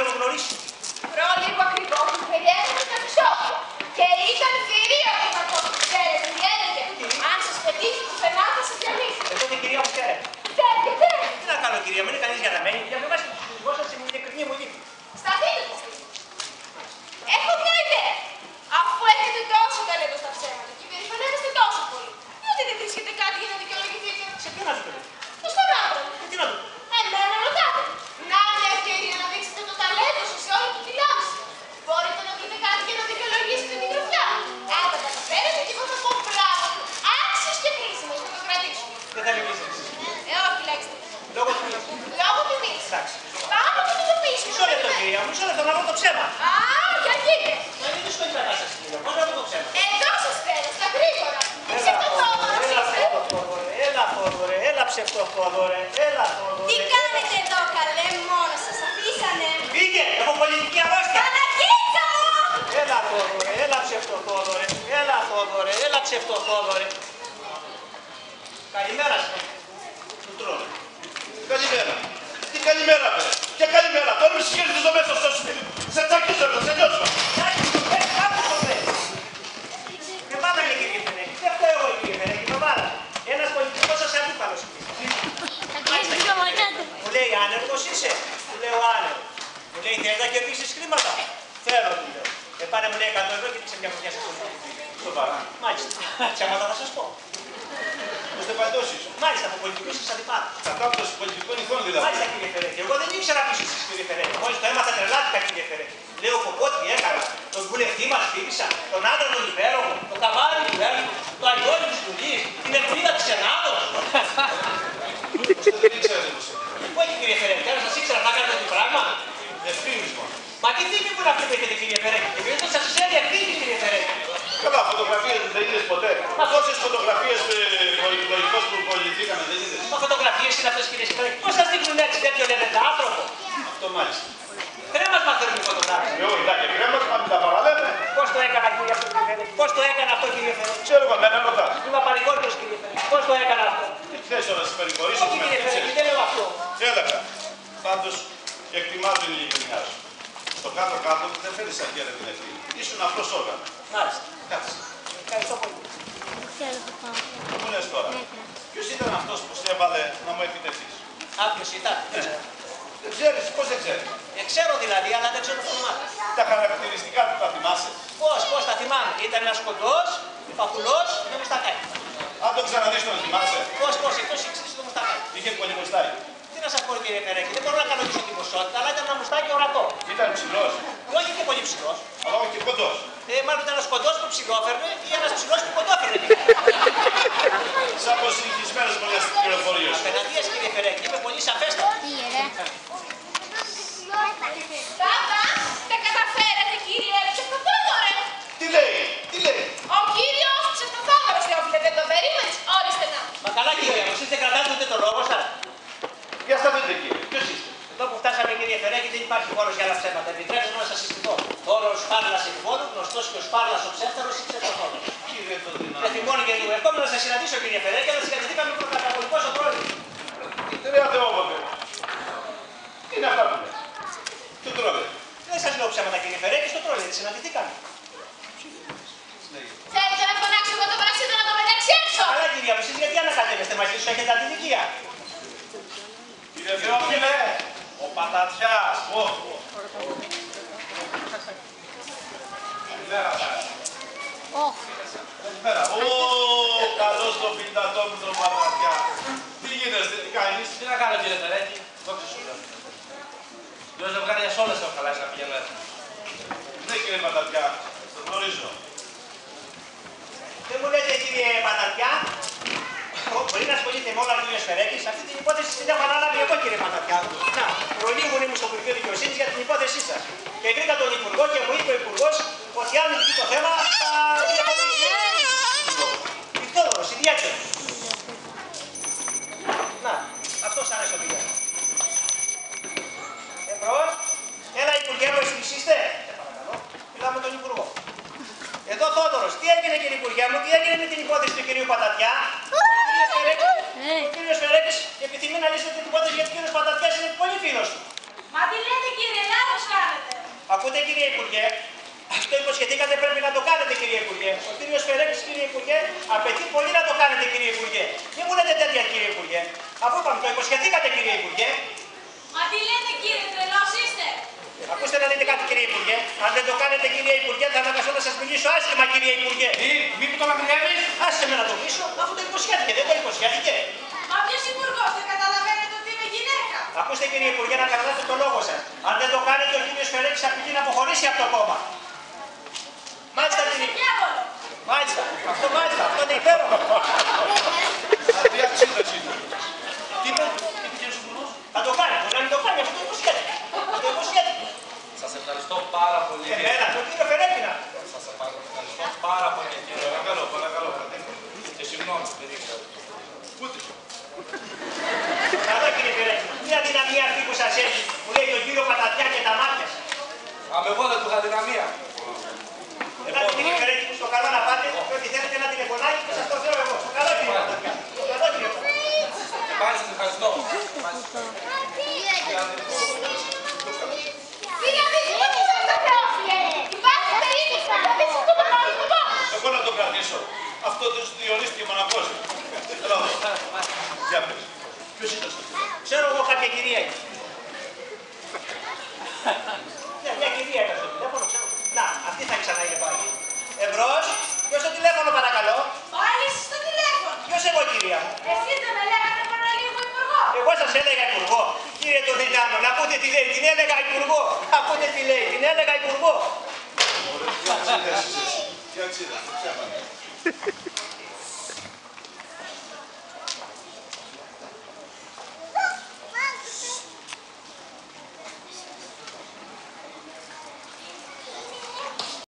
τον γνωρίσει. Βρω λίγο ακριβό που περιέχεται τα ξόπια. Και ήταν θηρίο το κακό που ξέρετε, τι έλεγε. Αν σας πετύχει πουθενά θα σας διαλύσει. Εγώ την κυρία μου χαίρεται. Φεύγετε. Τι να κάνω κυρία μου, είναι κανείς για να μένει. Για με βάση τη δικό σας η ειλικρινή μου λύπη. Σταθείτε το σπίτι. Έχω μια ιδέα. Αφού έχετε τόσο ταλέντο στα ψέματα και περηφανεύεστε τόσο πολύ, γιατί δεν βρίσκετε κάτι για να δικαιολογηθείτε. Σε ποιο να του πει. Το στον άνθρωπο. Ε, Τι να του πει. Εμένα ρωτάτε. Να μια ευκαιρία να δείξετε το ταλέντο σας σε όλη του τη λάμψη. Μπορείτε να πείτε κάτι για να δικαιολογήσετε την γροφιά. Αν τα καταφέρετε και εγώ θα πω μπράβο. Άξιος και χρήσιμος να το κρατήσω. Δεν θα μιλήσει. Ε, όχι, λέξτε. Λόγω του μίσου. Λόγω τιμής. Εντάξει. Πάμε και το πείσουμε. Μισό λεπτό κυρία μου, μισό λεπτό να βρω το ψέμα. Α, για γείτε. Μα είναι δύσκολη κατάσταση κυρία μου, πώς να βρω το ψέμα. Εδώ σας θέλω, στα γρήγορα. Έλα, Σε το Θόδωρε, τόπο έλα, είστε. Θόδωρε, έλα, Θόδωρε, έλα, ψευτοθόδωρε, έλα, Θόδωρε. Τι κάνετε εδώ, καλέ, μόνο σας αφήσανε. Φύγε, έχω πολιτική αρρώστια. Παναγίτσα μου! Έλα, Θόδωρε, έλα, ψευτοθόδωρε, έλα, Θόδωρε, έλα, ψευτοθόδωρε. Καλημέρα σας. Του τρώνε. Καλημέρα. Τι καλημέρα, βρε. Και καλημέρα. Τώρα με συγχαίρετε εδώ μέσα στο σπίτι. Σε τσακίσω εδώ, σε νιώσω. Κάτσε το πες, κάτσε το πες. Δεν πάμε λέει κύριε Φενέκη, δεν φταίω εγώ κύριε Φενέκη, το βάλα. Ένας πολιτικός σας αντίπαλος. Μου λέει άνεργος είσαι. Του λέω άνεργος. Μου λέει θες να κερδίσεις χρήματα; Θέλω του λέω. Ε, πάρε μου λέει 100 ευρώ και σε μια φωτιά σε πολιτική. Σοβαρά. Μάλιστα. Ψέματα θα σας πω. Είστε παντώσεις. Μάλιστα, από πολιτικούς σας αντιπάλους. Κατάπτωση πολιτικών ηθών δηλαδή. Μάλιστα, κύριε Φερέκη. Εγώ δεν ήξερα ποιο είσαι, κύριε Φερέκη. Μόλις το έμαθα, τρελάθηκα, κύριε Φερέκη. Λέω πω πω τι έκανα. Τον βουλευτή μας χτύπησα, τον άντρα τον υπέροχο, το καβάλι του έργου, το αγιόλι της δουλή, την ελπίδα της Ενάδο. Είστε δεν ήξερατε πως είναι. Όχι, κύριε Φερέκη, αν σας ήξερα να κάνετε το πράγμα. Ευκρίνισμα. Μας τι θύμη που να αυτή που έχετε, κύριε Φερέκη. Και επειδή σας ξέρει ευθύνη, κύριε Φερέκη. Καλά, φωτογραφίες δεν είδες ποτέ. Πόσες φωτογραφίες με πολιτικούς που πολιτήκαμε δεν είδες. Μα φωτογραφίε είναι αυτέ, κύριε Φερέκη. Πώς σας δείχνουν έτσι τέτοιο λέτε άνθρωπο; Αυτό μάλιστα. Δεν μας μαθαίνουν οι φωτογράφοι. Ε, όχι, εντάξει, κρέμα να μην τα παραλέμε. Πώς το έκανα, κύριε Φερέκη. Πώς το έκανα αυτό, κύριε Φερέκη. Ξέρω εγώ, με ρωτάς. Είμαι παρηγόρητο, κύριε Φερέκη. Πώς το έκανα αυτό; Τι θες τώρα, σε παρηγορήσεις, Όχι, με κύριε Φερέκη, χτύπησες. δεν λέω αυτό. Έλαγα. Πάντως, εκτιμάω την ειλικρινιά σου. Στο κάτω-κάτω δεν φέρεις σαν χέρι την ευθύνη. Ήσουν απλός όργανος. Μάλιστα. Κάτσε. Ευχαριστώ πολύ. Τι μου λες τώρα; Ποιος ήταν αυτός που σε έβαλε να μου επιτεθείς. Άπιος ήταν. Δεν ξέρεις, πώς δεν ξέρεις; Ε, ξέρω δηλαδή, αλλά δεν ξέρω το όνομά του. Τα χαρακτηριστικά του τα θυμάσαι. Πώς, πώς τα θυμάμαι; Ήταν ένας κοντός, παπουλός με μουστακάκι. Αν τον ξαναδείς τον θυμάσαι. Πώς, πώς, εκτός εξής το μουστακάκι. Είχε πολύ μουστάκι. Τι να σας πω κύριε Περέκη, δεν μπορώ να κανονίσω την ποσότητα, αλλά ήταν ένα μουστάκι ορατό. Ήταν ψηλός. Όχι και πολύ ψηλός. Αλλά όχι και κοντός. Ε, μάλλον ήταν ένας κοντός που ψηλόφερνε ή ένας ψηλός που κοντόφερνε. Σαν πως συγχυσμένες πολλές πληροφορίες. Απέναντίας κύριε Περέκη, είμαι πολύ σαφέστατη. Τάτα, τα καταφέρατε κύριε Ψευτοθόδωρε. Τι λέει, τι λέει. Ο κύριος Ψευτοθόδωρος Θεόφιλε δεν τον περίμενες, όριστε να. Μα καλά κύριε μου, εσείς δεν κρατάτε ούτε το λόγο σας. Για σταθείτε κύριε. Ποιος είστε; Εδώ που φτάσαμε κύριε Φερέκη δεν υπάρχει χώρος για άλλα ψέματα. Επιτρέψτε μου να σας συστηθώ. Τώρα ο Σπάρλας εκβόλου, γνωστός και ο Σπάρλας ο ψεύταρος ή ψευτοθόδωρος. Κύριε το δυνατό. Και θυμώνει και λίγο. Ερχόμαι να σας συναντήσω κύριε Φερέκη, αλλά συγκατηθήκαμε πρωτοκαταβολικό στο τρόλι. Τι λέει αθεόβοτε. Τι είναι αυτά που λες; Τι τρώτε. Δεν σας λέω ψέματα κύριε Φερέκη, στο τρόλι δεν συναντηθήκαμε. Θέλετε να φωνάξω εγώ το πράσινο να το μεταξύ έξω; Αλλά κυρία μου, εσείς γιατί ανακατεύεστε μαζί σου, έχετε αντιδικία. Κύριε Θεόφιλε, ο Πατατιάς. Ω, ω. Καλημέρα σας. Καλημέρα. Ω, καλώς το πιτατό μου τον Πατατιά. Τι γίνεστε, τι κάνεις. Τι να κάνω κύριε Φερέκη, δόξα σου λέω. Δύο ζευγάρια σε όλες έχω χαλάσει να πηγαίνω έτσι. Ναι κύριε Πατατιά, τον γνωρίζω. Δεν μου λέτε κύριε Πατατιά, ο- μπορεί να ασχολείται με όλα ο κύριος Φερέκης, αυτή την υπόθεση την έχω αναλάβει εγώ κύριε Πατατιά. Να, προλίγουν ήμουν στο Υπουργείο Δικαιοσύνης για την υπόθεσή σας. Και βρήκα τον Υπουργό και μου είπε ο Υπουργός ότι αν βγει το θέμα better. Ο κύριος Φερέκης κύριε Υπουργέ απαιτεί πολύ να το κάνετε κύριε Υπουργέ. Μην μου λέτε τέτοια κύριε Υπουργέ. Αφού είπαμε το υποσχεθήκατε κύριε Υπουργέ. Μα τι λέτε κύριε, τρελός είστε. Ακούστε να δείτε κάτι κύριε Υπουργέ. Αν δεν το κάνετε κύριε Υπουργέ θα αναγκαστώ να σας μιλήσω άσχημα κύριε Υπουργέ. Τι, μη που το μακρινεύεις. Άσε με να το μιλήσω αφού το υποσχέθηκε. Δεν το υποσχέθηκε. Μα ποιος υπουργός δεν καταλαβαίνετε ότι είμαι γυναίκα. Ακούστε κύριε Υπουργέ να κρατάτε το λόγο σας. Αν δεν το κάνετε ο κύριος Φερέκης απειλεί να αποχωρήσει από το κόμμα. Μάλιστα Πάτε κύριε. σε διάβολο. Μάλιστα. Αυτό μάλιστα. Αυτό είναι υπέροχο. Αντί αξίδα, αξίδα. Τι είπε, τι είπε ο κύριος Υπουργός. Θα το κάνει. Μπορεί να μην το κάνει. Αυτό το υποσχέθηκε. Αυτό το υποσχέθηκε. Σας ευχαριστώ πάρα πολύ. κύριε. Εμένα, τον κύριο Φερέκινα. Σας ευχαριστώ πάρα πολύ κύριε. Παρακαλώ, παρακαλώ. κρατήστε. Και συγγνώμη, δεν ήξερα. Ούτε. Καλό κύριε Φερέκινα. Μια δυναμία αυτή που σας έχει. Μου λέει τον κύριο Πατατιά και τα μάτια σας. Αμ' εγώ δεν του είχα δυναμία. Ελάτε κύριε Φερέκινα, στο καλό να πάτε και ό,τι θέλετε ένα τηλεφωνάκι και σας το φέρω εγώ. Στο καλό κύριε Πατατιά. Στο καλό κύριε Πατατιά. Και πάλι σας ευχαριστώ. Μάλιστα. Δηλαδή, τι είναι τα πρόφιλε. Υπάρχει περίπτωση να κρατήσεις το κανονισμό. Εγώ να το κρατήσω. Αυτό το διορίστηκε μοναχός. Έλα εδώ. Για πες. Ποιος ήταν αυτός; Ξέρω εγώ κάποια κυρία εκεί. Μια, μια κυρία ήταν στο τηλέφωνο, ξέρω. Να, αυτή θα ξαναείδε πάλι. Εμπρός, ποιος το τηλέφωνο παρακαλώ; Πάλι εσείς στο τηλέφωνο. Ποιος εγώ κυρία μου; Εσείς δεν με λέγατε παραλίγο υπουργό. Εγώ σας έλεγα υπουργό. Κύριε το δυνάμω, να ακούτε τι λέει. Την έλεγα υπουργό. Ακούτε τι λέει. Την έλεγα υπουργό. Τι αξίδα είσαι εσύ. Τι αξίδα. Τι ψέματα.